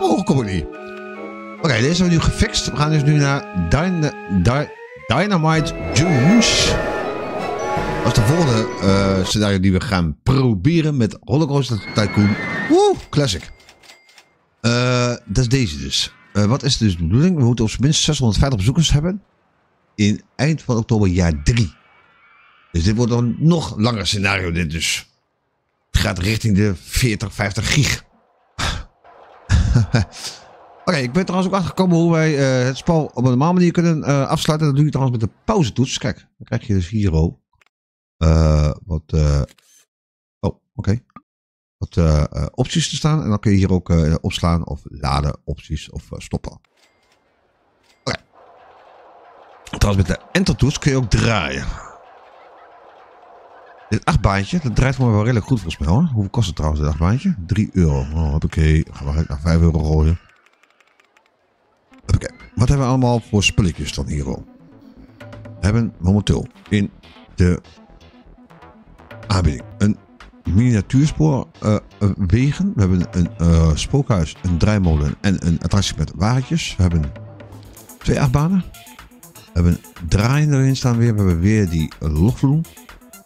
Hoe kom ik niet? Oké, deze hebben we nu gefixt. We gaan dus nu naar Dyna Dy Dynamite Juice. Dat is de volgende uh, scenario die we gaan proberen met Rollercoaster Tycoon. Woe, classic. Uh, dat is deze dus. Uh, wat is dus de bedoeling? We moeten op zijn minst 650 bezoekers hebben. In eind van oktober jaar 3. Dus dit wordt een nog langer scenario dit dus. Het gaat richting de 40, 50 gig. Oké, ik ben trouwens ook achtergekomen hoe wij uh, het spel op een normale manier kunnen uh, afsluiten. Dat doe je trouwens met de pauzetoets. Kijk, dan krijg je dus hier ook wat... oh, oké. Wat opties te staan. En dan kun je hier ook opslaan of laden opties of stoppen. Oké. Trouwens, met de enter-toets kun je ook draaien. Dit achtbaantje, dat draait voor mij wel redelijk goed volgens mij hoor. Hoeveel kost het trouwens, dit achtbaantje? 3 euro. Oh, oké. Gaan we naar 5 euro gooien. Oké, wat hebben we allemaal voor spulletjes dan hier al? We hebben momenteel in de aanbieding een miniatuurspoorwegen. Uh, wegen. we hebben een uh, spookhuis, een draaimolen en een attractie met wagentjes. We hebben twee achtbanen. We hebben draaien erin staan weer. We hebben weer die logvloem.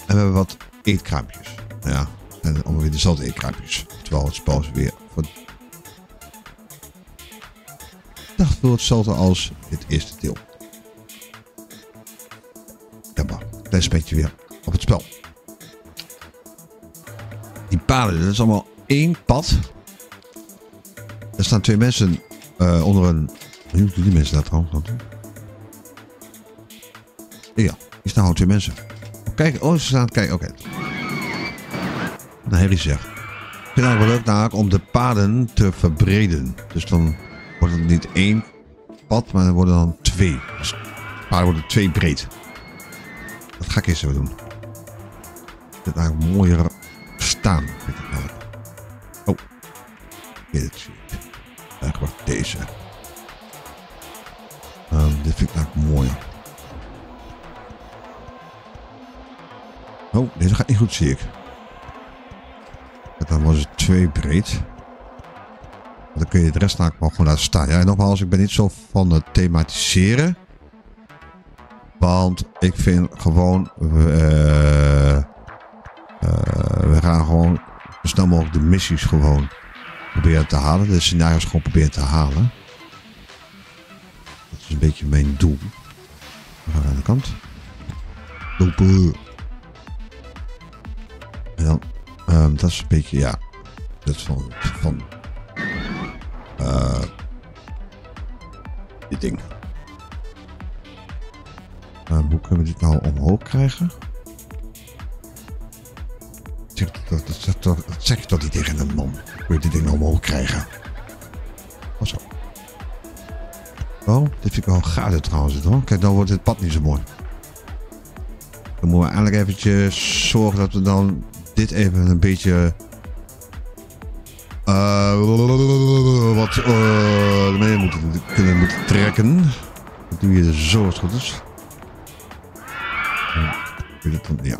En we hebben wat eetkraampjes. Nou ja, en allemaal weer dezelfde eetkraampjes. Terwijl het spel is weer voor dacht veel hetzelfde als het eerste deel. Klein beetje weer op het spel. Die paden, dat is allemaal één pad. Er staan twee mensen uh, onder een... Hoe doen die mensen dat trouwens? Ja, hier staan gewoon twee mensen. Kijk, oh, ze staan kijken. Oké. Okay. Nou, Harry zegt. Ik vind het wel leuk om de paden te verbreden. Dus dan wordt het niet één pad, maar dan worden dan twee. Dus paden worden twee breed. Dat ga ik eens zo doen. Dit eigenlijk mooier staan. Vind ik nou. Oh. Dit. Eigenlijk wat deze. Um, dit vind ik eigenlijk mooier. Oh, deze gaat niet goed, zie ik. Dan was het twee breed. Dan kun je de rest eigenlijk wel gewoon laten staan. Ja, en nogmaals, ik ben niet zo van het thematiseren. Want ik vind gewoon... Uh, zo snel mogelijk de missies gewoon proberen te halen. De scenario's gewoon proberen te halen. Dat is een beetje mijn doel. We gaan aan de kant. Lopen. En. Um, dat is een beetje, ja... Dat is van... van uh, dit ding. Hoe kunnen we dit nou omhoog krijgen? Dat, dat, zeg je toch niet tegen een man? Hoe je dit ding nou omhoog krijgen? Oh zo. Oh, dit vind ik wel gade trouwens. Hoor. Kijk, dan wordt het pad niet zo mooi. Dan moeten we eigenlijk eventjes zorgen dat we dan dit even een beetje uh, wat uh, mee moeten, kunnen moeten trekken. Dat doe je zo als het goed is. Ja.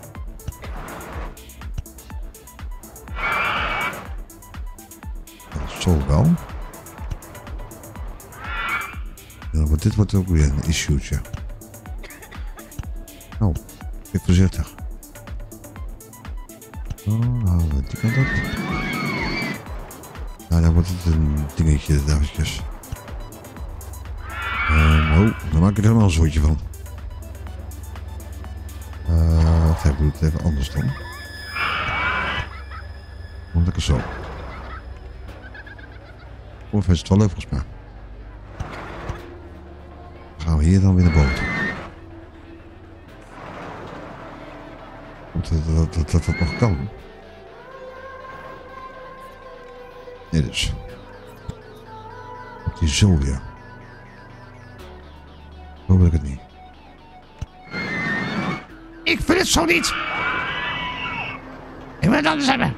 Zo wel. Ja, maar dit wordt ook weer een issue'tje. Oh, ik voorzichtig. Oh, nou, die kant op. Nou, dan wordt het een dingetje, dames. Uh, oh, dan maak ik er helemaal een zootje van. Uh, wacht even, doe het even anders dan. Want lekker zo. Of is het wel leuk volgens mij. Dan gaan we hier dan weer naar boven toe. Dat dat, dat, dat nog kan. Nee dus. Die weer. Zo wil ik het niet. Ik vind het zo niet. Ik wil het anders hebben.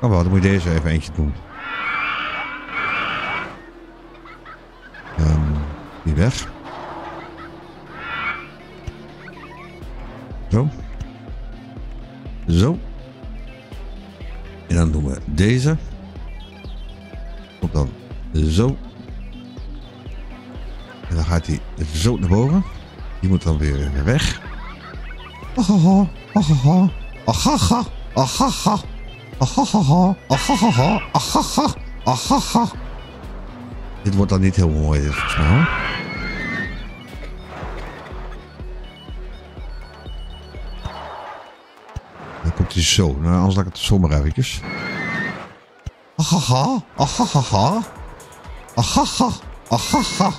Oh wel, dan moet je deze even eentje doen. Weg. Zo. Zo. En dan doen we deze. Komt dan zo. En dan gaat hij zo naar boven. Die moet dan weer weg. Ahaha, ahaha, ahaha, ahaha, ahaha, ahaha, ahaha, ahaha. Dit wordt dan niet heel mooi, dit volgens mij. Dan komt hij zo. Nou, anders laat ik het zo maar eventjes. Ahaha, ahaha, ahaha, ahaha.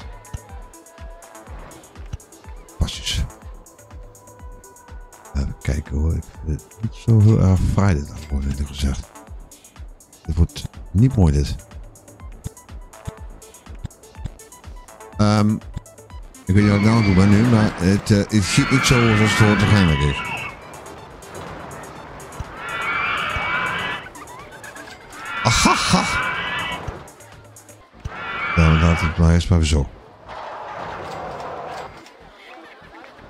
Pasjes. Even kijken hoor. Ik vind het niet zo heel erg fraai dit worden, eerlijk gezegd. Het wordt niet mooi dit. Ehm, ik weet niet wat ik nou doen ben nu, maar het, eh, het ziet niet zo zoals het hoort denk ik. Ahaha. Dan laat het maar eerst maar weer zo.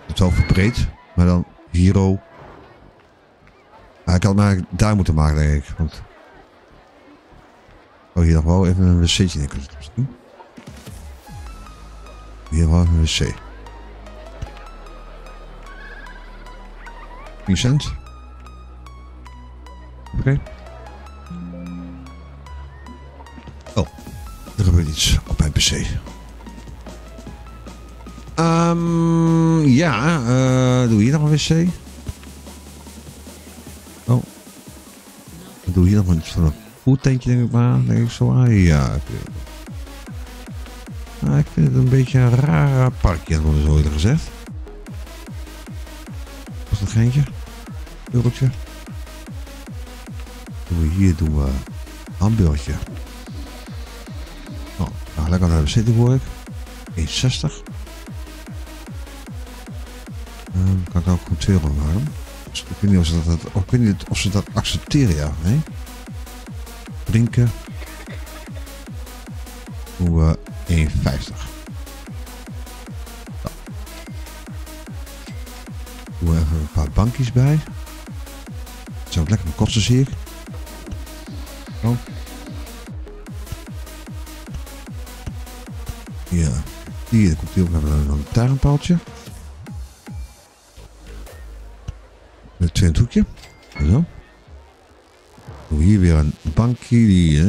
Het is wel verbreed, maar dan Hero. Maar ik had maar daar moeten maken, denk ik. Want... Oh, hier nog wel even een wc'tje in kunnen Hier wel een wc. 10 cent. Oké. Oh, er gebeurt iets op mijn pc. Ehm ja, eh doe hier nog een wc? Oh. Doe hier nog een zo'n voertentje denk ik maar. Denk ik zo aan. Ja, weet het. Ik vind het een beetje een raar parkje, hadden we zo eerder gezegd. Was dat geintje? Eurotje. Doen we hier doen we hamburgertje. Nou, lekker naar de city hoor ik. 1,60. Ehm, kan ik ook goed 2 euro. Dus ik weet niet of ze dat, dat accepteren, ja. Nee? Drinken. Doen we 1,50. Zo. Doen we even een paar bankjes bij. Ook lekker me kosten, zie ik. Zo. Ja. Hier komt hij ook een lantaarnpaaltje. Met twee hoekje. Zo. Doen we hier weer een bankje. Die,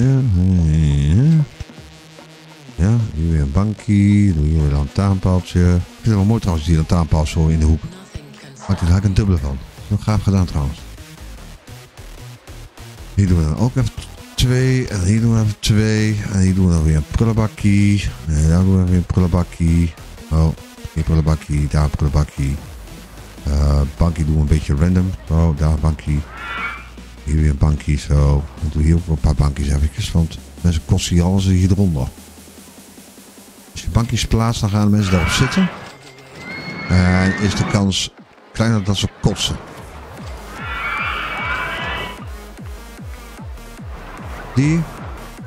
ja, hier weer een bankje. Doe hier weer een lantaarnpaaltje. Ik vind het wel mooi trouwens, die lantaarnpaal zo in de hoek. Maakt er een dubbele van. Heel gaaf gedaan trouwens. Hier doen we dan ook even twee. En hier doen we even twee. En hier doen we dan weer een prullenbakkie. En daar doen we weer een prullenbakkie. Oh, hier een prullenbakkie, daar een prullenbakkie. Eh bankje doen we een beetje random. Oh, daar een bankje. Hier weer een bankje, zo. Ik doe hier ook een paar bankjes eventjes, want mensen kosten alles hier eronder. Als je bankjes plaatst, dan gaan de mensen daarop zitten. En is de kans kleiner dat ze kotsen. Die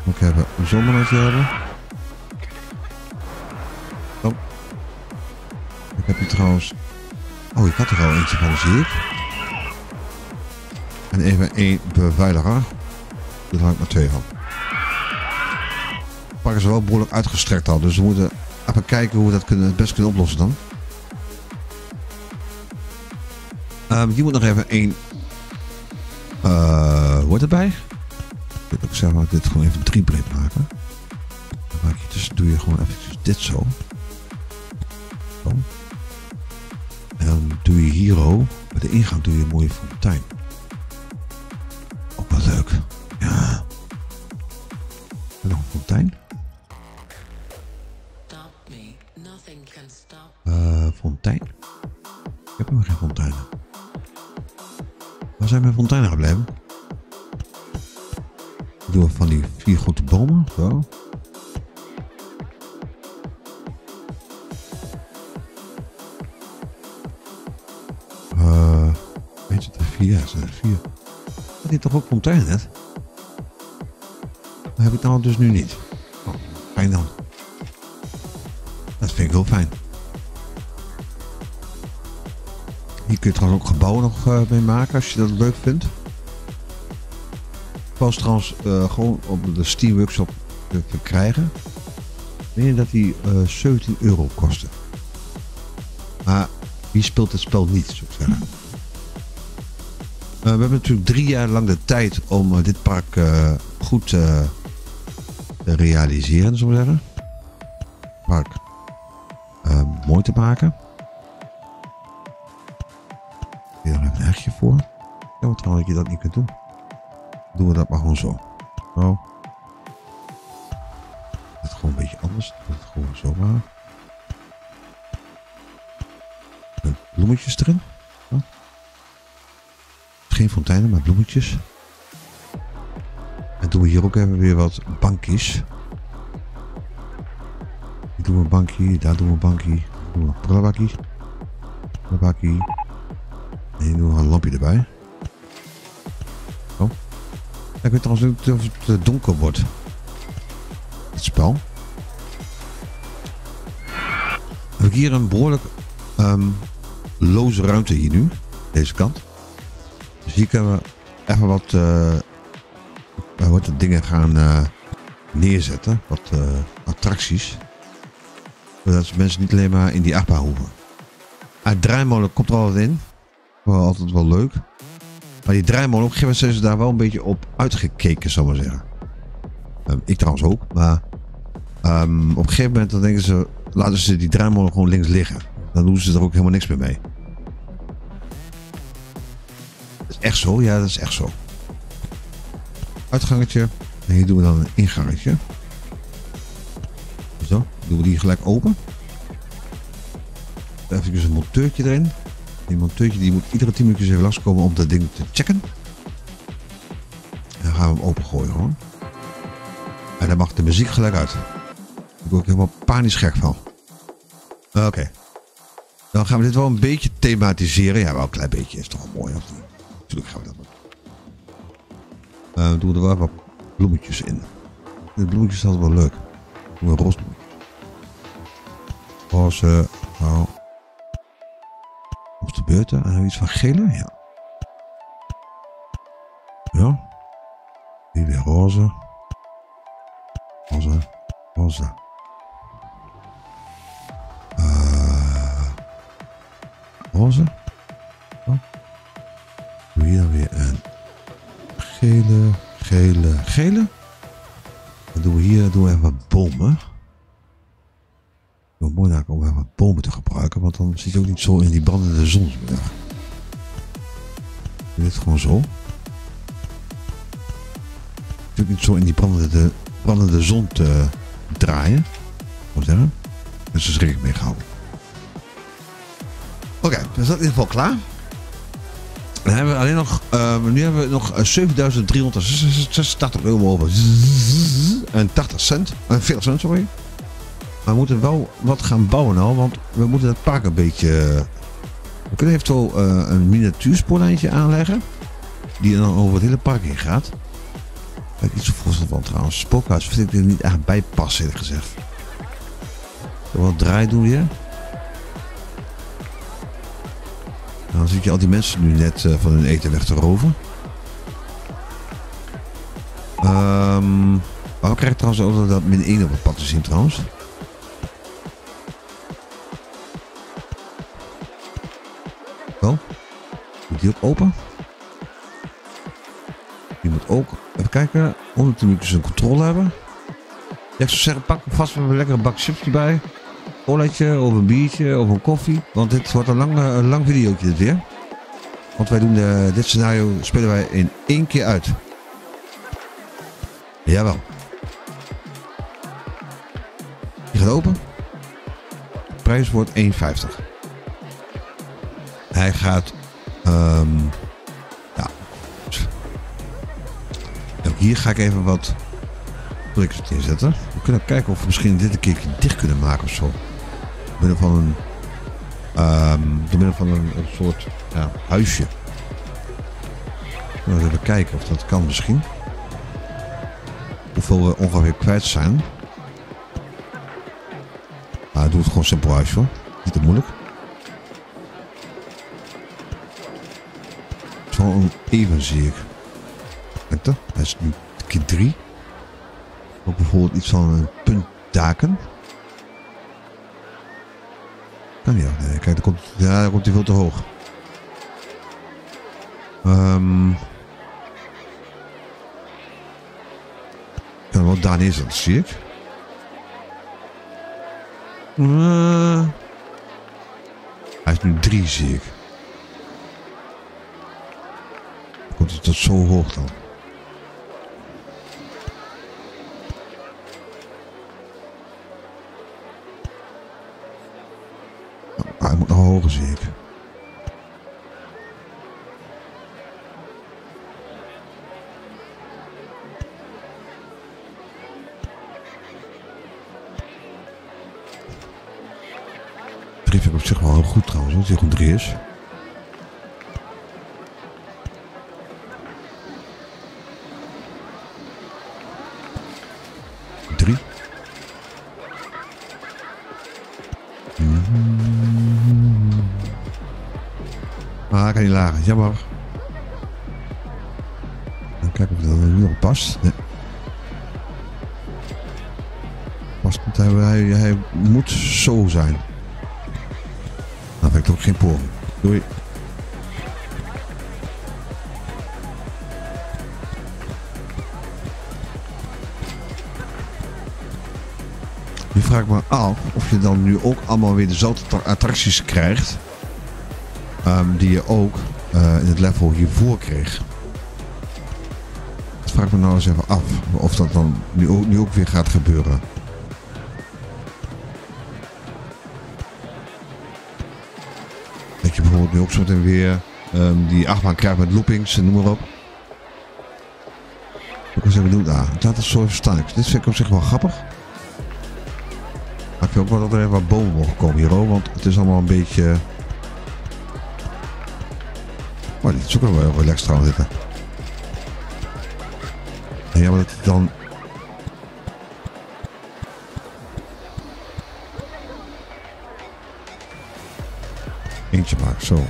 moet ik hebben een zomernootje hebben. Oh. Ik heb hier trouwens... Oh, ik had er al eentje van, zie ik. En even één beveiliger. Daar ik maar twee van. Ze wel behoorlijk uitgestrekt al. Dus we moeten even kijken hoe we dat kunnen, het best kunnen oplossen dan. Ehm die moet nog even één... eh wordt erbij? Ik dat ik dit gewoon even drie breed maken. Dan maak je dus, doe je gewoon eventjes dit zo. Zo. En dan doe je hier ook, bij de ingang doe je een mooie fontein. Mijn fonteinen gebleven? Doen we van die vier grote bomen. Zo. Eh, weet je er vier? Ja, zijn er vier. Had hij toch ook fonteinen net? Dat heb ik nou dus nu niet. Oh, fijn dan. Dat vind ik heel fijn. Hier kun je trouwens ook gebouwen nog eh, mee maken als je dat leuk vindt. Was trouwens eh, gewoon op de Steam Workshop te verkrijgen. Ik meen dat die eh 17 euro kostte. Maar wie speelt het spel niet, zou ik zeggen. Eh, we hebben natuurlijk drie jaar lang de tijd om eh, dit park eh, goed eh, te realiseren, zullen we zeggen. Park eh, mooi te maken. Voor. Ja, wat je dat niet kunt doen. Doen we dat maar gewoon zo. Zo. Het gewoon een beetje anders. Het gewoon zo maar. Met bloemetjes erin. Geen fonteinen, maar bloemetjes. En doen we hier ook even weer wat bankjes. Hier doen we een bankje, daar doen we een bankje. Doen we een. Prullenbakje. Lampje erbij. Ja, ik weet trouwens niet of het eh, donker wordt. Het spel. Heb ik hier een behoorlijk ehm, loze ruimte hier nu. Deze kant. Dus hier kunnen we even wat, eh, wat dingen gaan neerzetten. Wat attracties. Zodat mensen niet alleen maar in die achtbaan hoeven. Uit draaimolen komt er altijd in. Wel altijd wel leuk. Maar die draaimolen, op een gegeven moment zijn ze daar wel een beetje op uitgekeken, zal ik maar zeggen. Ehm, ik trouwens ook, maar ehm, op een gegeven moment dan denken ze, laten ze die draaimolen gewoon links liggen. Dan doen ze er ook helemaal niks meer mee. Dat is echt zo? Ja, dat is echt zo. Uitgangetje. En hier doen we dan een ingangetje. Zo, doen we die gelijk open. Even een monteurtje erin. Die monteurtje die moet iedere 10 minuutjes even langskomen om dat ding te checken. En dan gaan we hem opengooien gewoon. En dan mag de muziek gelijk uit. Daar word ik helemaal panisch gek van. Oké. Dan gaan we dit wel een beetje thematiseren. Ja, wel een klein beetje. Is toch wel mooi, of niet? Natuurlijk gaan we dat doen. Doen we er wel wat bloemetjes in. De bloemetjes is altijd wel leuk. Doen we roze. Roze, nou. Op de beurt, en iets van gele? Ja. Ja. Weer roze. Roze. Roze. Eh, roze. Doe hier weer een gele, gele, gele. Dan doen we hier doen we even wat bomen. Wel mooi eigenlijk om even wat bomen te gebruiken, want dan zit je ook niet zo in die brandende zon. Dit gewoon zo. Ook niet zo in die brandende, brandende zon te draaien. Moet zeggen. Dus er is rekening mee gehouden. Oké, dan is dat in ieder geval klaar. Dan hebben we alleen nog, eh, nu hebben we nog eh, 7.386 euro over. En 80 cent. En 40 cent, sorry. Maar we moeten wel wat gaan bouwen nou, want we moeten het park een beetje... We kunnen eventueel eh, een miniatuurspoorlijntje aanleggen. Die dan over het hele park heen gaat. Kijk, iets voorstel van trouwens. Spookhuis vind ik er niet echt bij passen, eerlijk gezegd. Wat draai doen weer? Dan zie je al die mensen nu net eh, van hun eten weg te roven. Ehm waarom krijg ik trouwens ook dat min 1 op het pad te zien trouwens? Die ook open? Die moet ook. Even kijken. Onder moet dus een controle hebben. Ik zou zeggen, pak vast een lekkere bak chips erbij. Colaatje of een biertje of een koffie. Want dit wordt een lang, eh, een lang videootje dit weer. Want wij doen de, dit scenario spelen wij in één keer uit. Jawel. Die gaat open. De prijs wordt 1,50. Hij gaat... ehm ja. En hier ga ik even wat prikkels neerzetten. We kunnen kijken of we misschien dit een keertje dicht kunnen maken of zo. Door middel van een... ehm door van een, soort ja, huisje. We even kijken of dat kan misschien. Hoeveel we ongeveer kwijt zijn. Ah, doe het gewoon simpel huis hoor. Niet te moeilijk. Is wel een even zie ik. Kijk dat? Hij is nu keer 3. Ook bijvoorbeeld iets van een puntdaken. Kan niet. Nee, kijk, daar komt, ja, daar komt hij veel te hoog. Ehm kan wel daar neerzetten, zie ik. Eh, hij is nu 3, zie ik. Hij tot zo hoog dan? Ah, hij moet nog hoger, zie. Drie vind ik op zich wel heel goed trouwens, dat hij gewoon drie is. Jammer. Kijken of dat nu nog past. Past niet. Hij, hij, moet zo zijn. Dan heb ik ook geen poging. Doei. Nu vraag ik me af of je dan nu ook allemaal weer dezelfde attra- attracties krijgt. ehm, die je ook in het level hiervoor kreeg. Dat vraag me nou eens even af. Of dat dan nu ook, nu ook weer gaat gebeuren. Dat je bijvoorbeeld nu ook zo meteen weer ehm, die achtbaan krijgt met loopings en noem maar op. Ik was even benieuwd naar. Laat het zo even staan. Dit vind ik op zich wel grappig. Ik vind ook wel dat er even wat bomen mogen komen hier want het is allemaal een beetje... Maar is ook wel heel relaxed hè. En ja, maar dan... Eentje maken, zo.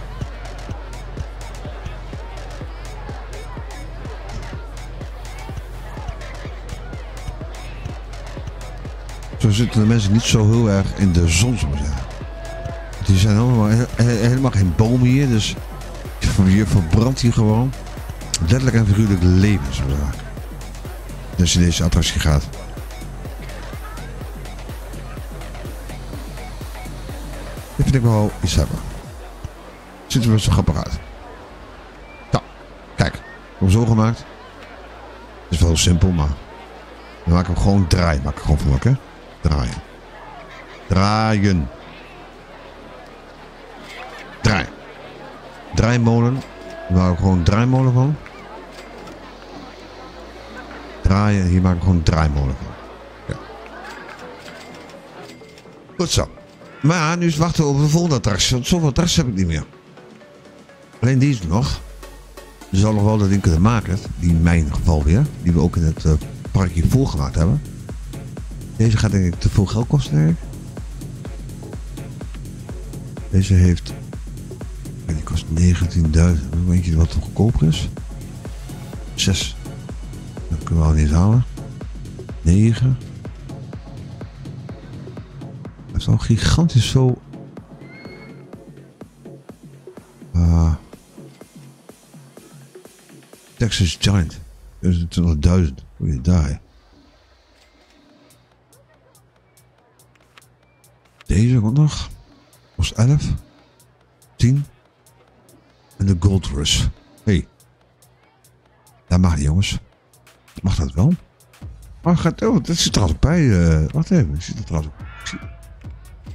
Zo zitten de mensen niet zo heel erg in de zon, maar zeggen. Die zijn he- helemaal geen bomen hier, dus je verbrandt hier gewoon letterlijk en figuurlijk leven, zo zeggen. Dus in deze attractie gaat. Dit vind ik wel iets hebben. Ziet er wel zo grappig uit. Nou, kijk. Hem zo gemaakt. Het is wel simpel, maar... Maak ik hem gewoon draaien. Maak ik gewoon van? Draaien. Draaien. Draaien. Draaimolen. Maak ik gewoon draaimolen van. Draaien. Hier maak ik gewoon draaimolen van. Ja. Goed zo. Maar nu is wachten op de volgende attractie. Want zoveel attracties heb ik niet meer. Alleen die is nog. Je zal nog wel dat ding kunnen maken. Die in mijn geval weer. Die we ook in het uh, park hiervoor gemaakt hebben. Deze gaat denk ik te veel geld kosten. Deze heeft... ja, Die kost 19.000. Weet je wat goedkoper is? 6. Dat kunnen we al niet halen. 9. Het is al gigantisch zo... Ah. Texas Giant. Dus 20.000. Hoe je daar? Deze komt nog. Kost 11. 10. En de Gold Rush. Hey. Dat mag niet, jongens. Mag dat wel? Maar gaat, oh, dat zit trouwens bij. eh wacht even. Ik zie het trouwens ook. Ik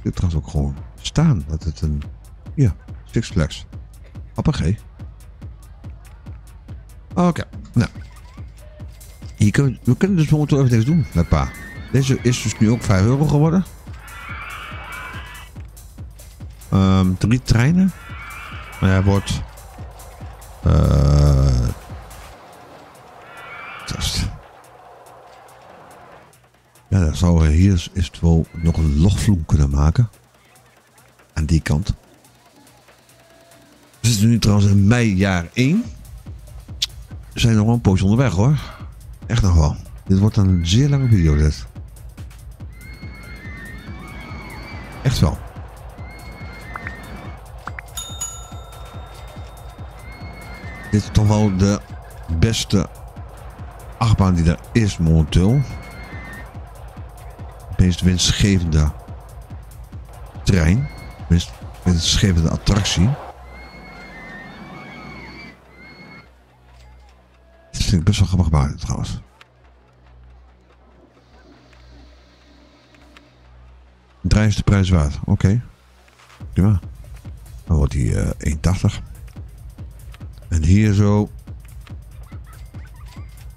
zie, trouwens ook gewoon staan. Dat het een. Ja, Six Flags. Hoppakee. Oké, nou. Kunnen, we kunnen dus momenteel even niks doen met pa. Deze is dus nu ook 5 euro geworden. Ehm, drie treinen. Hij wordt... test. Ja, dan zou hier is, het wel nog een logvloem kunnen maken. Aan die kant. We zitten nu trouwens in mei jaar 1. We zijn nog wel een poosje onderweg hoor. Echt nog wel. Dit wordt een zeer lange video dit. Echt wel. Dit is toch wel de beste achtbaan die er is momenteel. Meest winstgevende trein. Meest winstgevende attractie. Dit vind ik best wel grappig trouwens. Draai is de prijs waard. Oké. Prima. Dan wordt die eh 1,80. Hier zo.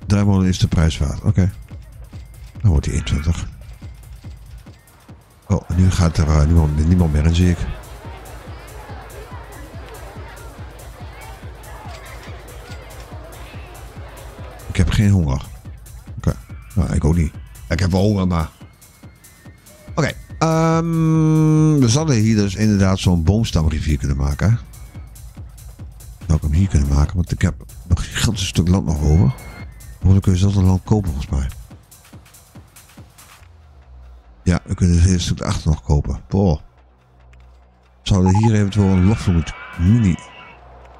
Draaimolen is de prijs waard. Oké. Dan wordt die 1,20. Oh, nu gaat er eh, niemand, niemand meer in, zie ik. Ik heb geen honger. Oké. Nou, ik ook niet. Ik heb wel honger, maar... Oké. ehm, we zouden hier dus inderdaad zo'n boomstamrivier kunnen maken. Want ik heb nog een gigantisch stuk land nog over. Of dan kun je zelfs een land kopen volgens mij. Ja, we kunnen het hele stuk achter nog kopen. Boah. Zouden hier eventueel een lofvloed mini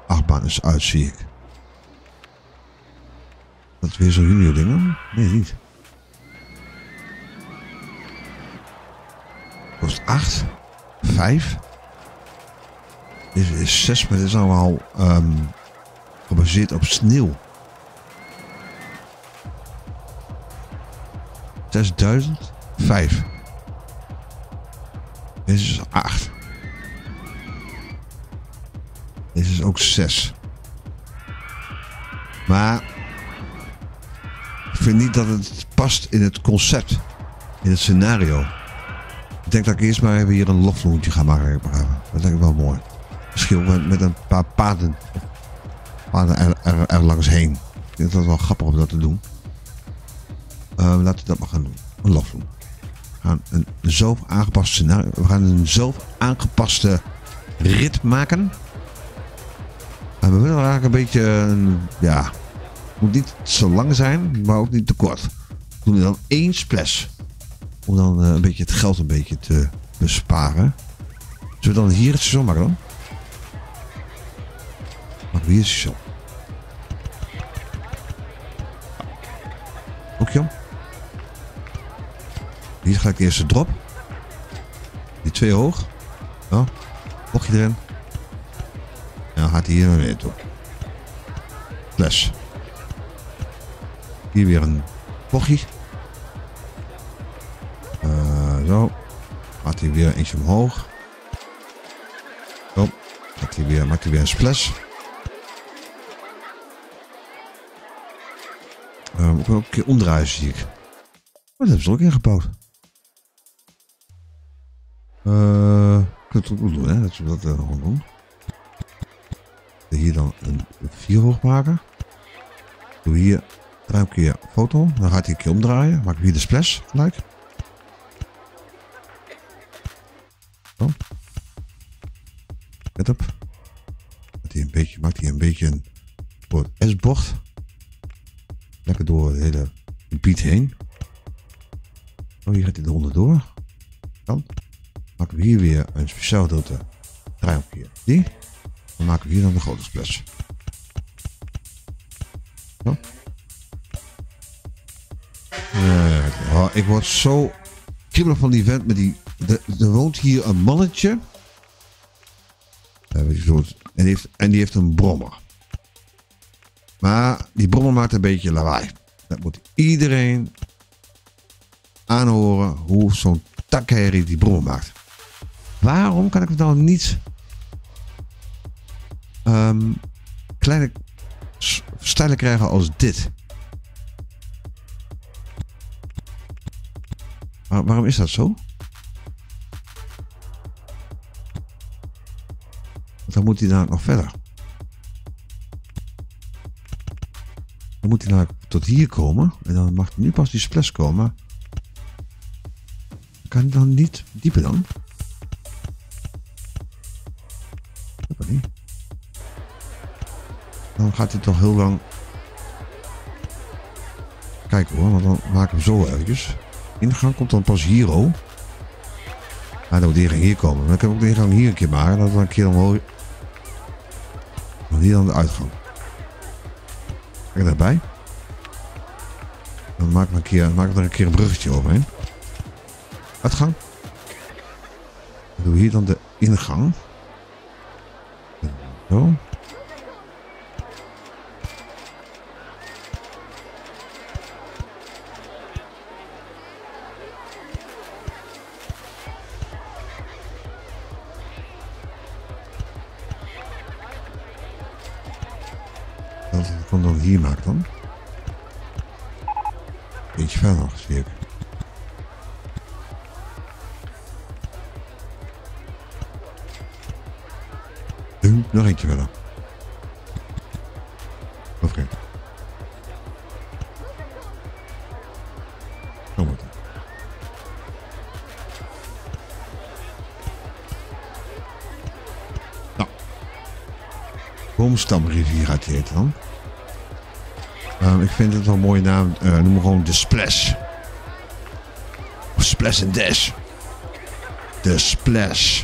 achtbaan eens uit, zie ik. Dat weer zo'n junior ding? Nee, niet. Kost 8, 5. Dit is 6, maar dit is allemaal ehm, gebaseerd op sneeuw. 6000, 5. Deze is 8. Deze is ook 6. Maar ik vind niet dat het past in het concept, in het scenario. Ik denk dat ik eerst maar even hier een lofvloertje ga maken. Dat ik wel mooi. Misschien met, een paar paden er, er, er langs heen. Ik dat het wel grappig om dat te doen. Eh, laten we dat maar gaan doen. Een lofvloer. We gaan een zelf aangepast scenario. We gaan een zelf aangepaste rit maken. En we willen eigenlijk een beetje, ja, het moet niet zo lang zijn, maar ook niet te kort. We doen dan één splash. Om dan eh, een beetje het geld een beetje te besparen. Zullen we dan hier het seizoen maken dan? Hier het seizoen. Ook Jan? Hier ga ik eerst de drop. Die twee hoog. Ja. Bochtje erin. En dan gaat hij hier naar beneden toe. Fles. Hier weer een bochtje. Eh, zo. Gaat hij weer eentje omhoog. Zo. Maakt maakt hij weer een splash. Uh, ik ook een keer omdraaien, zie ik. Oh, dat hebben ze ook ingebouwd. Eh, ik kan het ook doen? Dat we dat eh, gewoon doen. Hier dan een 4 hoog maken. Doe hier een keer foto. Dan gaat hij een keer omdraaien. Maak hier de splash gelijk. Zo. Let op. Maakt hij een beetje, een beetje S-bocht. Heen. Oh, hier gaat hij eronder door. Dan maken we hier weer een speciaal gedeelte. Draai die. Dan maken we hier dan de grote splash. Zo. Ja, oh, ik word zo kribbelig van die vent met die... de- Er woont hier een mannetje. En die, heeft, en die heeft een brommer. Maar die brommer maakt een beetje lawaai. Dat moet iedereen aanhoren hoe zo'n takherrie die brommer maakt. Waarom kan ik het nou niet ehm, kleine stijlen krijgen als dit? Waar- waarom is dat zo? Dan moet hij daar nog verder. Dan moet hij naar tot hier komen. En dan mag nu pas die splash komen. Kan dan niet dieper dan? Dan gaat hij toch heel lang... Kijken hoor, want dan maken we zo eventjes. Ingang komt dan pas hier oh. Ah, dan moet de ingang hier komen. Dan kan ik ook de ingang hier een keer maken. Dat we een keer omhoog... Dan hier dan de uitgang. Kijk daarbij. Dan maken we, een keer, er een keer een bruggetje overheen. Uitgang. We hier dan de ingang. Zo. Dat ik hem dan hier maak dan. Beetje verder ik. Nu, nog eentje verder. Nou. Dan. Ehm, ik vind het wel een mooie naam. Eh, noem maar gewoon de Splash. Splash and Dash. De Splash.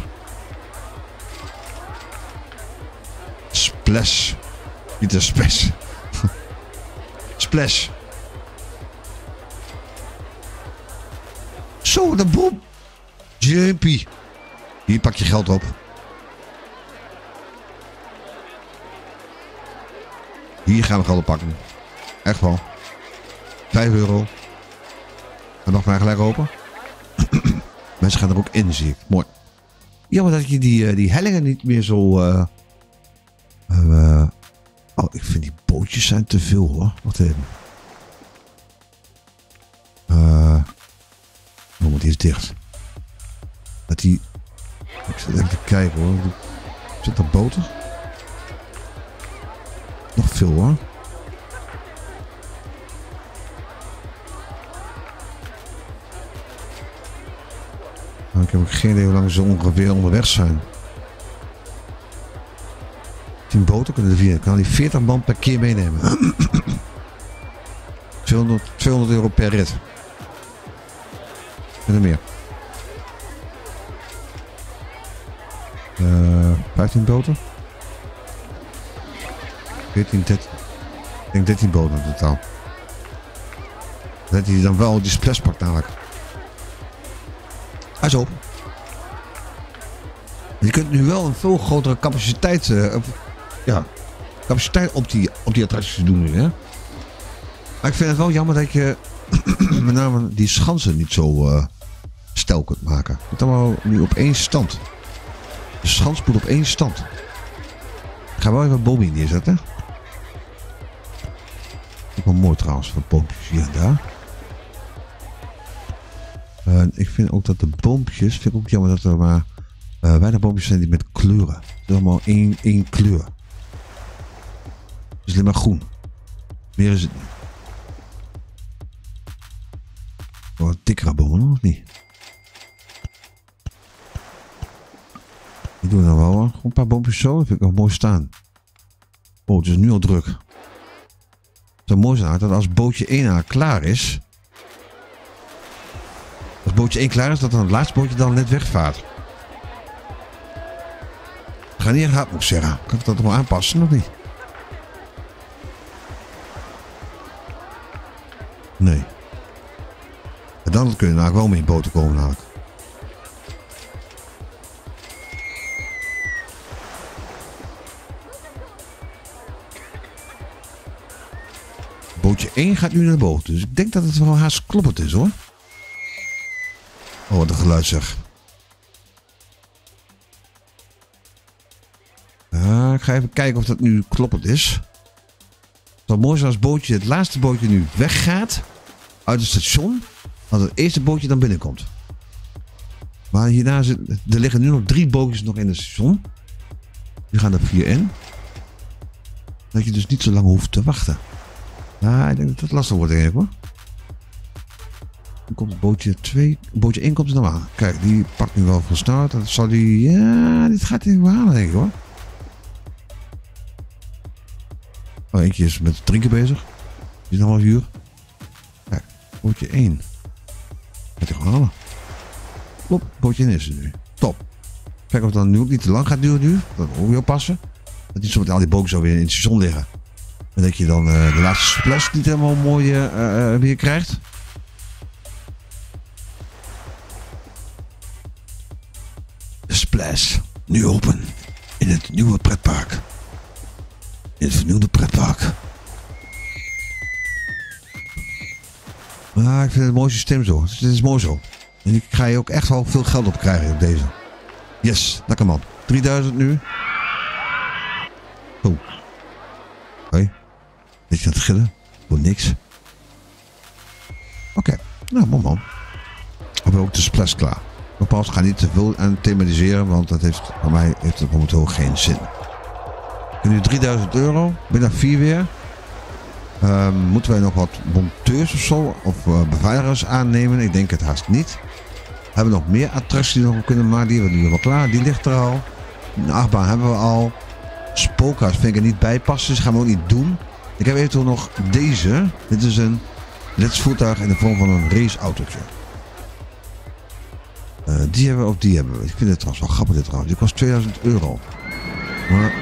Splash. Niet de Splash. Splash. Zo, de boom. Jumpy. Hier pak je geld op. Hier gaan we geld op pakken. Echt wel. 5 euro. En nog maar gelijk open. Mensen gaan er ook in, zie ik. Mooi. Jammer dat je die, eh, die hellingen niet meer zo... eh, eh, oh, ik vind die bootjes zijn te veel hoor. Wacht even. Eh oh, die is dicht. Dat die... Ik zit even te kijken hoor. Zit er boten? Nog veel hoor. Ik heb geen idee hoe lang ze ongeveer onderweg zijn. 10 boten kunnen er vier. Kan die 40 man per keer meenemen. 200, 200 euro per rit. En er meer. Eh 15 boten. 14, 13. Ik denk 13 boten in totaal. Dat hij dan wel die splash pakt namelijk. Open. Je kunt nu wel een veel grotere capaciteit, eh, ja, capaciteit op die, op die attracties doen nu, hè. Maar ik vind het wel jammer dat je met name die schansen niet zo eh stel kunt maken. Het allemaal nu op één stand. De schans moet op één stand. Ik ga wel even Bobby neerzetten. Ook wel mooi trouwens, van boompjes hier en daar. Eh, ik vind ook dat de boompjes, vind ik ook jammer dat er maar eh, weinig boompjes zijn die met kleuren. Het is allemaal één, één kleur. Het is alleen maar groen. Meer is het niet. Oh, dikkere bomen, of niet? Doen we dan wel hoor. Gewoon een paar boompjes zo, dat vind ik wel mooi staan. Oh, het is nu al druk. Het zou mooi zijn dat als bootje 1A klaar is. Bootje 1 klaar is, dat dan het laatste bootje dan net wegvaart. Ga niet hard moet zeggen. Kan ik dat nog aanpassen of niet? Nee. En dan kun je daar wel mee in boten komen namelijk. Bootje 1 gaat nu naar boot. Dus ik denk dat het wel haast kloppend is hoor. Oh, een geluid zeg. Ja, ik ga even kijken of dat nu kloppend is. Het zou mooi zijn als het bootje, het laatste bootje nu weggaat uit het station. Dat het eerste bootje dan binnenkomt. Maar hierna zit, er liggen nu nog drie bootjes nog in het station. Die gaan er vier in. Dat je dus niet zo lang hoeft te wachten. Ja, ik denk dat het lastig wordt eigenlijk hoor. Komt bootje 2. Bootje 1 komt er nou aan. Kijk, die pakt nu wel veel snelheid. Dat zal die... Ja, dit gaat hij halen, denk ik hoor. Oh, eentje is met drinken bezig. Die is een half uur. Kijk, bootje 1. Gaat hij gewoon halen. Klop, bootje 1 is er nu. Top. Kijk of het dan nu ook niet te lang gaat duren nu. Dat moet je oppassen. Dat niet zo met al die bogen zo weer in het station liggen. En dat je dan eh, de laatste splash niet helemaal mooi eh, weer krijgt. Splash. Nu open. In het nieuwe pretpark. In het vernieuwde pretpark. Maar ik vind het een mooi systeem zo. Het is mooi zo. En ik ga je ook echt wel veel geld op krijgen op deze. Yes, lekker man. 3000 nu. Oh. Hoi. Beetje aan het gillen. Voor niks. Oké. Nou, man. We hebben ook de splash klaar. Nogmaals, ga niet te veel aan thematiseren, want dat heeft, voor mij heeft het momenteel geen zin. Nu 3000 euro. Binnen 4 weer. Ehm, moeten wij nog wat monteurs of zo, of eh, beveiligers aannemen? Ik denk het haast niet. We hebben nog meer attracties die we nog kunnen maken. Die hebben we nu wel klaar. Die ligt er al. Een achtbaan hebben we al. Spookhuis vind ik er niet bij passen, dus gaan we ook niet doen. Ik heb eventueel nog deze. Dit is een voertuig in de vorm van een raceautootje. Eh, die hebben we of die hebben we. Ik vind het trouwens wel grappig dit trouwens. Die kost 2000 euro. Maar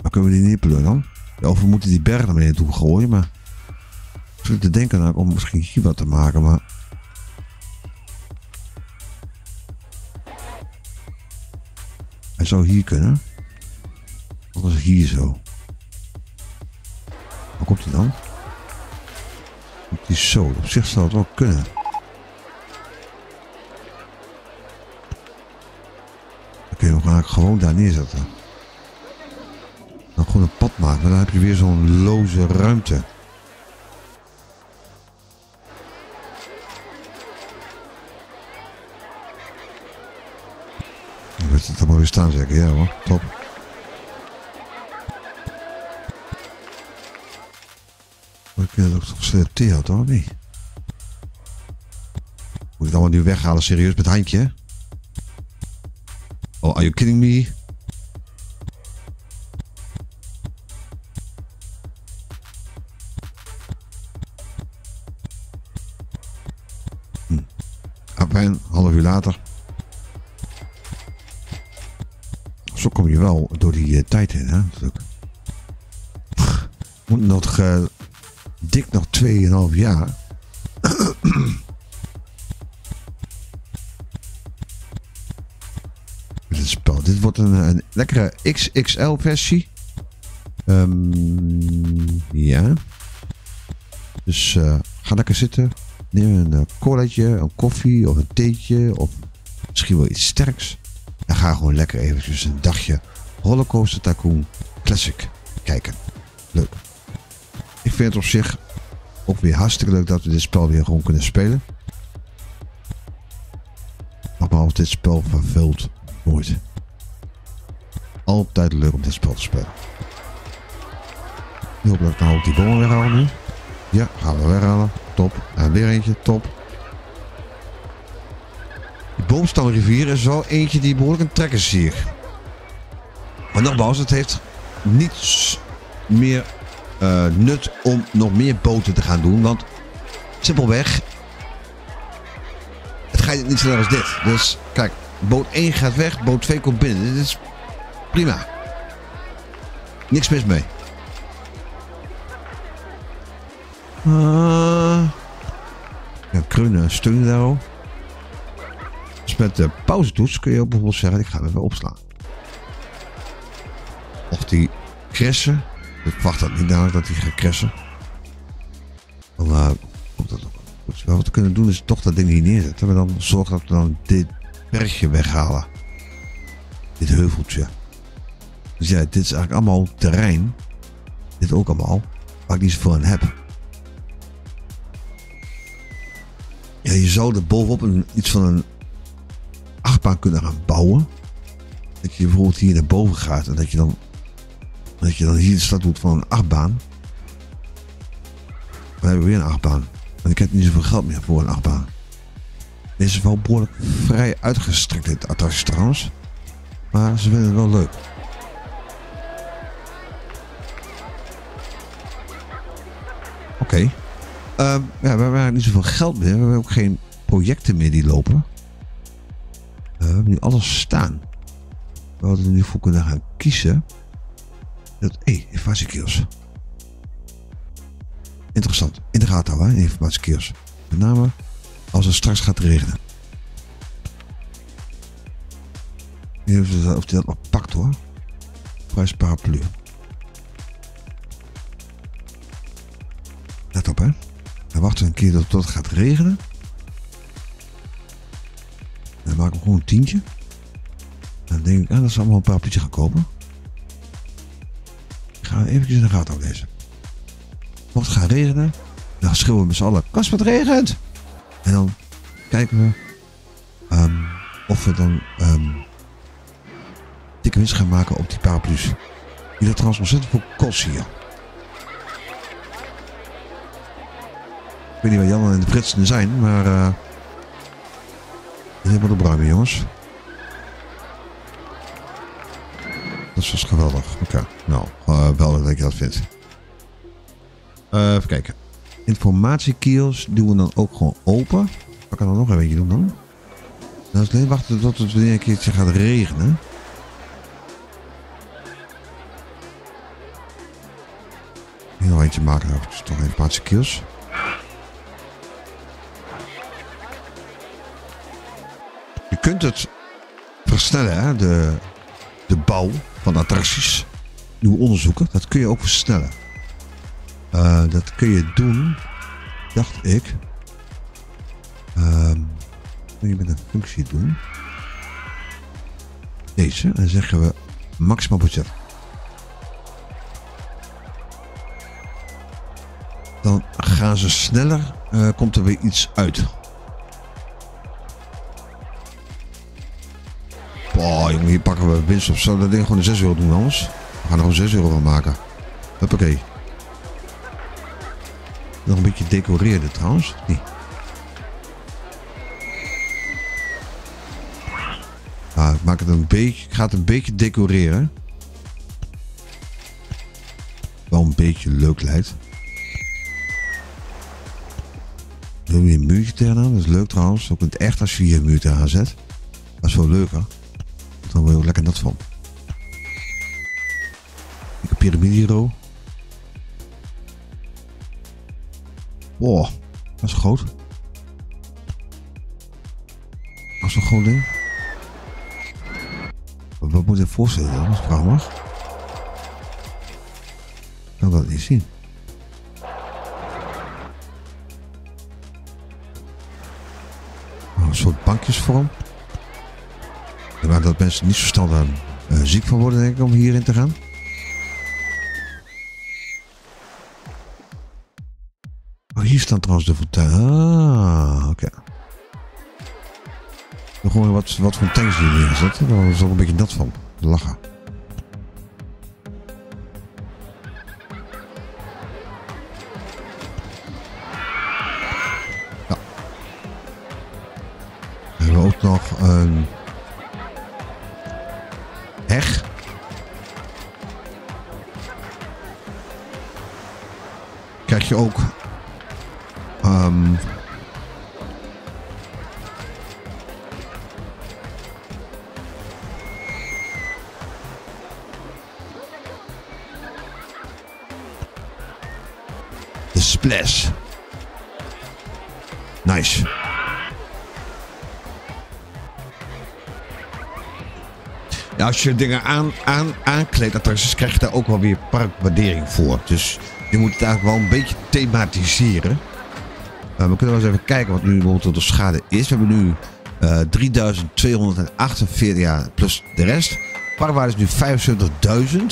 waar kunnen we die nippelen dan? Of we moeten die berg naar beneden toe gooien, maar... Ik zit te denken nou, om misschien hier wat te maken, maar... Hij zou hier kunnen. Is hier zo? Waar komt hij dan? Komt hij zo? Op zich zou het wel kunnen. Dan je hem eigenlijk gewoon daar neerzetten. Dan gewoon een pad maken, maar dan heb je weer zo'n loze ruimte. Je weet het allemaal weer staan zeker, ja hoor, top. Maar vind het ook toch hoor, of niet? Moet ik het allemaal nu weghalen, serieus, met handje? You kidding me? Hm. Afijn, half uur later. Zo kom je wel door die eh, tijd heen, hè? natuurlijk. Moet nog eh, dik nog 2,5 jaar. Dit wordt een, lekkere XXL versie. Ehm, ja. Dus eh, ga lekker zitten. Neem een uh, een koffie of een theetje. Of misschien wel iets sterks. En ga gewoon lekker eventjes een dagje Rollercoaster Tycoon Classic kijken. Leuk. Ik vind het op zich ook weer hartstikke leuk dat we dit spel weer gewoon kunnen spelen. Nogmaals, dit spel vervult nooit. Altijd leuk om dit spel te spelen. Ik hoop dat ik nou ook die weghaal nu. Ja, gaan we weghalen. Top. En weer eentje. Top. Die boomstamrivier is wel eentje die behoorlijk een trek is hier. Maar nogmaals, het heeft niets meer eh, nut om nog meer boten te gaan doen. Want simpelweg, het gaat niet sneller als dit. Dus kijk, boot 1 gaat weg, boot 2 komt binnen. Dit is prima. Niks mis mee. Uh, ja, kreunen steunen daarop. Dus met de pauzetoets kun je ook bijvoorbeeld zeggen, ik ga hem even opslaan. Of die kressen. Ik verwacht dat niet namelijk dat hij gaat kressen. Dan uh, komt dat ook wel goed. Wat we kunnen doen is toch dat ding hier neerzetten. Maar dan zorgen dat we dan dit bergje weghalen. Dit heuveltje. Dus ja, dit is eigenlijk allemaal terrein. Dit ook allemaal. Waar ik niet zoveel aan heb. Ja, je zou er bovenop een, iets van een achtbaan kunnen gaan bouwen. Dat je bijvoorbeeld hier naar boven gaat en dat je dan, dat je dan hier de stad doet van een achtbaan. Dan hebben we weer een achtbaan. Want ik heb niet zoveel geld meer voor een achtbaan. Deze is wel behoorlijk vrij uitgestrekt, dit attractie trouwens. Maar ze vinden het wel leuk. Oké. Ehm, ja, we hebben niet zoveel geld meer. We hebben ook geen projecten meer die lopen. Eh, we hebben nu alles staan. We hadden nu voor kunnen gaan kiezen. Dat, hé, hey. Interessant. In de gaten houden, hè, informatiekiosk. Met name als het straks gaat regenen. Ik of hij dat nog pakt hoor. Prijs paraplu. Let op hè. Dan wachten we een keer tot het gaat regenen. Dan maken we gewoon een tientje. Dan denk ik, ah, dat ze allemaal een parapluutje gaan kopen. Ik ga eventjes in de gaten houden deze. Mocht het gaan regenen, dan schreeuwen we met z'n allen, Kasper het regent! En dan kijken we ehm, of we dan ehm, dikke winst gaan maken op die paraplu's. Die dat trouwens ontzettend veel kost hier. Weet niet waar Jan en de Britsen zijn, maar... eh helemaal de bruine jongens. Dat is dus geweldig. Oké, nou, uh, wel dat ik dat vind. Eh, even kijken. Informatiekios doen we dan ook gewoon open. Wat kan er nog een beetje doen dan? Dan is alleen wachten tot het weer een keertje gaat regenen. Hier nog eentje maken. Dat is toch informatiekios. Kunt het versnellen, hè? De, de bouw van attracties. Nieuwe onderzoeken, dat kun je ook versnellen. Uh, dat kun je doen, dacht ik. Um, kun je met een functie doen. Deze, dan zeggen we maximaal budget. Dan gaan ze sneller, uh, komt er weer iets uit. Oh, hier pakken we winst op. Zullen we dat ding gewoon een 6 euro doen anders? We gaan er gewoon 6 euro van maken. Huppakee. Nog een beetje decoreren trouwens. Nee. Ah, ik maak het een beetje. Ik ga het een beetje decoreren. Wel een beetje leuk lijkt. Hebben hier een muurtje tegenaan. Dat is leuk trouwens. Ook in het echt als je hier een muur. Dat is wel leuker. Dan word je lekker nat van. Een piramide hier. Wow, dat is groot. Dat is een groot ding. Wat moet je voorstellen dan, als ik vraag mag? Ik kan dat niet zien. Een soort bankjesvorm. Dat mensen niet zo snel uh, ziek van worden, denk ik, om hierin te gaan. Oh, hier staan trouwens de fontein. Ah, oké. Okay. Gewoon wat, wat fonteins hier neergezet. Daar ook een beetje nat van. Lachen. Ja. We hebben ook nog een heg. Krijg je ook um, de splash. Nice. Ja, als je dingen aan, aan, aankleedt, attracties, krijg je daar ook wel weer parkwaardering voor. Dus je moet het eigenlijk wel een beetje thematiseren. Uh, we kunnen wel eens even kijken wat nu momenteel de schade is. We hebben nu uh, 3248 jaar plus de rest. Parkwaarde is nu 75.000.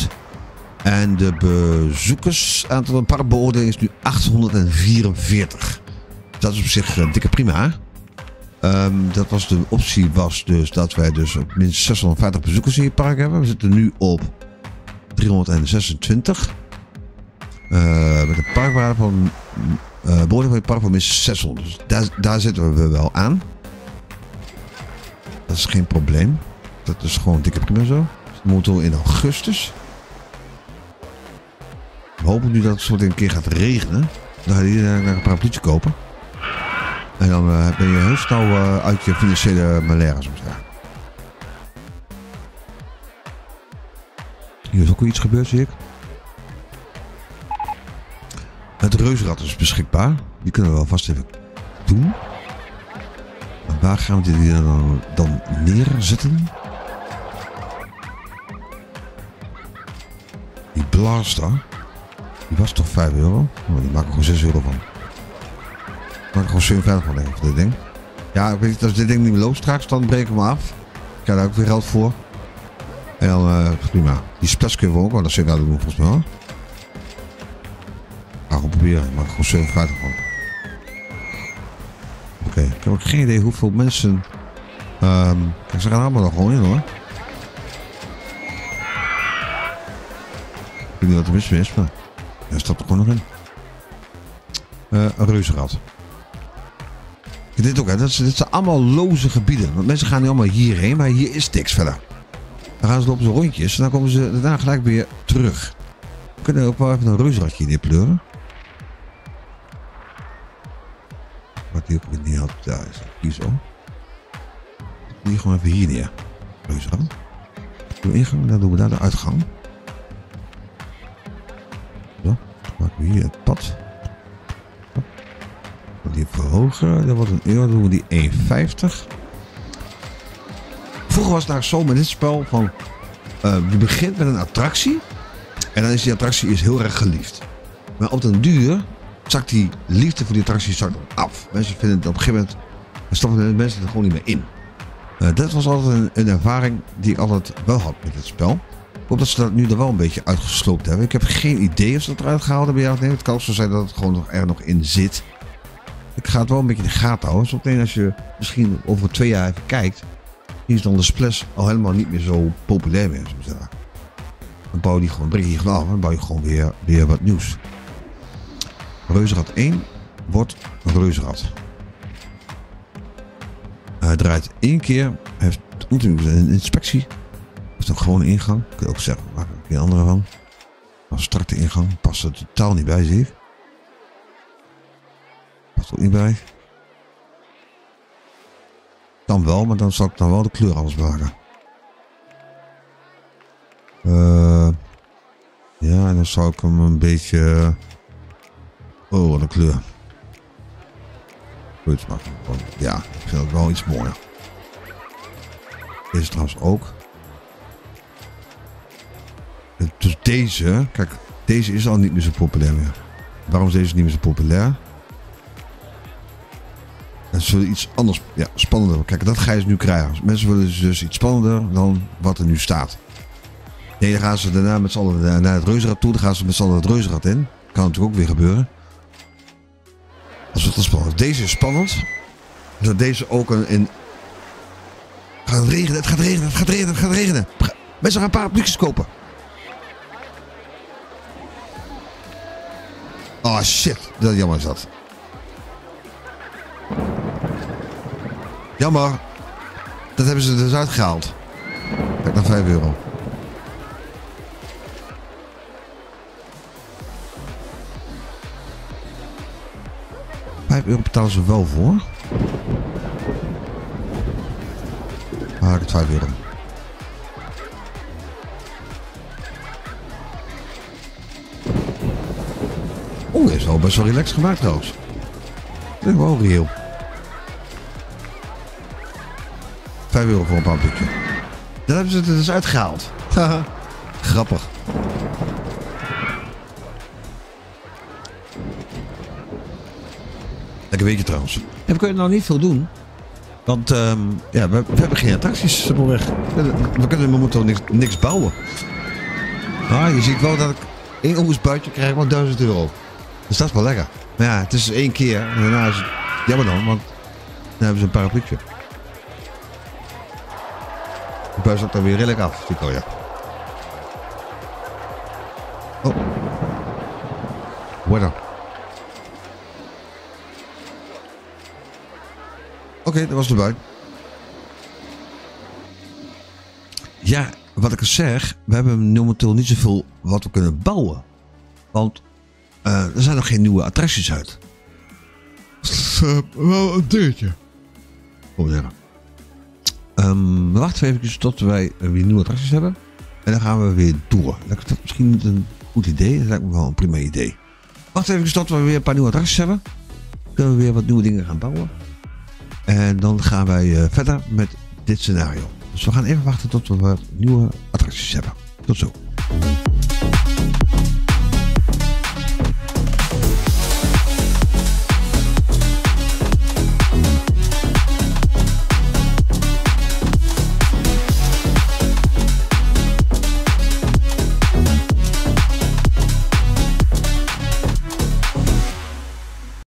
En de bezoekersaantal van parkbeoordeling is nu 844. Dat is op zich uh, dikke prima. Um, dat was de optie was dus dat wij dus op minstens 650 bezoekers in het park hebben. We zitten nu op 326. Uh, met een parkwaarde van Eh beoordeling van je parfum is 600. Dus daar, daar zitten we wel aan. Dat is geen probleem. Dat is gewoon dikke prima zo. Dus motor in augustus. We hopen nu dat het zo een keer gaat regenen. Dan ga je naar een parapluutje kopen. En dan eh, ben je heel snel eh, uit je financiële malaise, zou ik zeggen. Hier is ook weer iets gebeurd, zie ik. Het reuzenrad is beschikbaar. Die kunnen we wel vast even doen. Maar waar gaan we die dan, dan neerzetten? Die blaster. Die was toch 5 euro? Oh, die maken gewoon 6 euro van. Maak er gewoon 57 van, denk ik, voor dit ding. Ja, ik weet niet, als dit ding niet meer loopt straks, dan breek ik hem af. Ik krijg daar ook weer geld voor. En dan, eh, prima. Die splash kunnen we ook wel, dat zit ik doen volgens mij hoor. Ga gewoon proberen, er gewoon 57 van. Oké, ik heb ook geen idee hoeveel mensen... ehm kijk, ze gaan allemaal nog gewoon in hoor. Ik weet niet wat er mis is, maar... Hij stapt er gewoon nog in. Eh, een reuzenrad. Dit ook, hè. Dat, zijn allemaal loze gebieden. Want mensen gaan nu allemaal hierheen, maar hier is niks verder. Dan gaan ze lopen ze rondjes en dan komen ze daarna gelijk weer terug. We kunnen ook wel even een reuzenradje neerpleuren. Wat die ook weer neer had, daar is. Hier zo. Die gewoon even hier neer. Reuzenrad. Doen we ingang en dan doen we daar de uitgang. Zo, dan maken we hier het pad. Verhogen, dat wordt een euro, doen we die 1,50. Vroeger was het nou zo met dit spel van... eh, je begint met een attractie. En dan is die attractie is heel erg geliefd. Maar op den duur zakt die liefde voor die attractie zakt af. Mensen vinden het op een gegeven moment... Stappen mensen er gewoon niet meer in. Eh, dat was altijd een, een ervaring die ik altijd wel had met het spel. Ik hoop dat ze dat nu er wel een beetje uitgesloopt hebben. Ik heb geen idee of ze dat eruit gehaald hebben. Ja. Het kan zo zijn dat het gewoon nog er nog in zit. Ik ga het wel een beetje in de gaten houden. Zodat meteen als je misschien over twee jaar even kijkt. Is dan de splash al helemaal niet meer zo populair meer. Dan bouw je die gewoon, breek je gewoon af. en bouw je gewoon weer, weer wat nieuws. Reuzenrad 1 wordt reuzenrad. Hij draait één keer. Heeft een inspectie. Heeft een gewone ingang. Kun je ook zeggen, maak er een andere van. Een strakte ingang. Past er totaal niet bij, ik. Ook niet bij. Dan wel, maar dan zal ik dan wel de kleur anders maken. Eh, ja, en dan zou ik hem een beetje... Oh, wat een kleur. Goed, maar ja, ik vind het wel iets mooier. Deze trouwens ook. Eh, Dus deze, kijk, deze is al niet meer zo populair meer. Waarom is deze niet meer zo populair? En ze willen iets anders, ja, spannender. Kijk, dat ga je dus nu krijgen. Mensen willen dus, dus iets spannender dan wat er nu staat. Nee, dan gaan ze daarna met z'n allen naar- het reuzenrad toe. Dan gaan ze met z'n allen het reuzenrad in. Kan natuurlijk ook weer gebeuren. Dat is wel spannend. Deze is spannend. Dat deze ook een... in gaat het regenen, het gaat regenen, het gaat regenen, het gaat regenen. Mensen gaan paraplu's kopen. Oh shit, dat jammer is dat. Jammer. Dat hebben ze dus uitgehaald. Kijk naar 5 euro. Vijf euro betalen ze wel voor. Maar haal ik het 5 euro. Oeh, is wel best wel relaxed gemaakt trouwens. Dat is wel reëel. 5 euro voor een pampertje. Dat hebben ze er dus uitgehaald. Haha, Grappig. Lekker weetje trouwens. En we kunnen nou niet veel doen. Want ehm, ja, we, we hebben geen attracties simpelweg. We, we kunnen momenteel niks, niks bouwen. Maar je ziet wel dat ik één oestersbuitje krijg maar 1000 euro. Dus dat is wel lekker. Maar ja, het is één keer. En daarna is het jammer dan, want dan hebben ze een parapluutje buzzert er weer redelijk af, die ja. Oh. Wat? Oké, dat was de buik. Ja, wat ik zeg, we hebben momenteel niet zoveel wat we kunnen bouwen. Want eh, er zijn nog geen nieuwe attracties uit. Wel een deurtje. Oh, ja. Ehm, we wachten even tot wij weer nieuwe attracties hebben. En dan gaan we weer door. Dat is misschien niet een goed idee. Dat lijkt me wel een prima idee. Wacht even tot we weer een paar nieuwe attracties hebben. Dan kunnen we weer wat nieuwe dingen gaan bouwen. En dan gaan wij eh, verder met dit scenario. Dus we gaan even wachten tot we wat nieuwe attracties hebben. Tot zo.